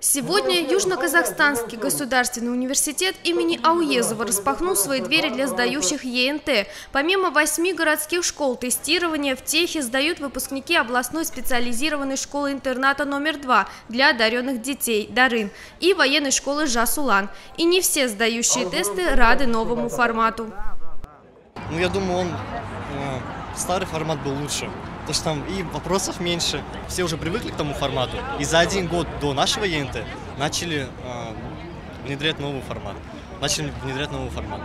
Сегодня Южно-Казахстанский государственный университет имени Ауезова распахнул свои двери для сдающих ЕНТ. Помимо восьми городских школ тестирования в Техе сдают выпускники областной специализированной школы-интерната номер два для одаренных детей «Дарын» и военной школы «Жасулан». И не все сдающие тесты рады новому формату. Ну, я думаю, он э, старый формат был лучше. Потому что там и вопросов меньше. Все уже привыкли к тому формату. И за один год до нашего ЕНТ начали э, внедрять новый формат. Начали внедрять новый формат.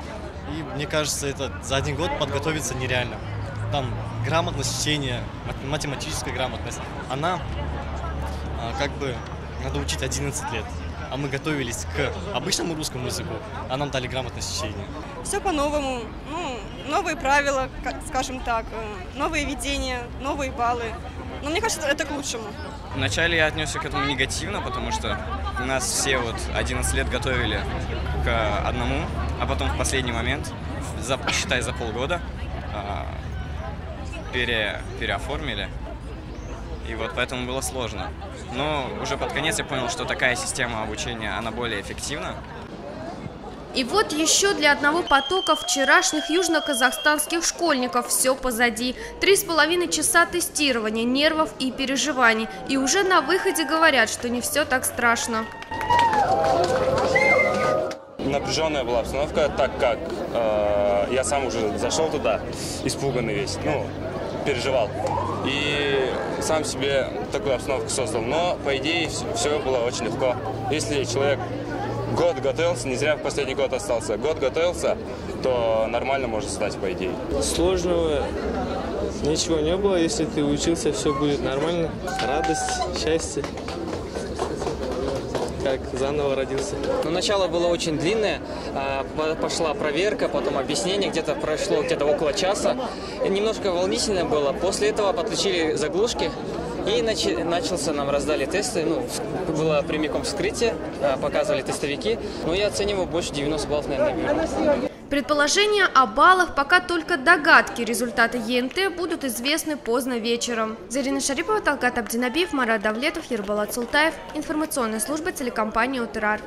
И мне кажется, это за один год подготовиться нереально. Там грамотность чтения, мат- математическая грамотность, она э, как бы надо учить 11 лет. А мы готовились к обычному русскому языку, а нам дали грамотность чтения. все по-новому. Ну, новые правила, скажем так, э, новые видения, новые баллы. Но мне кажется, это к лучшему. Вначале я отнесся к этому негативно, потому что нас все вот 11 лет готовили к одному, а потом в последний момент, за, считай, за полгода, а, пере, переоформили. И вот поэтому было сложно. Но уже под конец я понял, что такая система обучения, она более эффективна. И вот еще для одного потока вчерашних южно-казахстанских школьников все позади. Три с половиной часа тестирования, нервов и переживаний. И уже на выходе говорят, что не все так страшно. напряженная была обстановка, так как э, я сам уже зашел туда, испуганный весь, ну, переживал. И сам себе такую обстановку создал. Но, по идее, все было очень легко. Если человек год готовился, не зря в последний год остался, год готовился, то нормально может стать, по идее. Сложного ничего не было. Если ты учился, все будет нормально. Радость, счастье. Как заново родился. Но начало было очень длинное, а, по- пошла проверка, потом объяснение, где-то прошло где-то около часа. Немножко волнительно было. После этого подключили заглушки, и начи- начался, нам раздали тесты, ну, было прямиком вскрытие, а, показывали тестовики, но я оцениваю больше 90 баллов, наверное, беру. Предположения о баллах, пока только догадки. Результаты ЕНТ будут известны поздно вечером. Зарина Шарипова, Талгат Абдинабиев, Марат Давлетов, Ербалат Султаев. Информационная служба телекомпании «Утрар».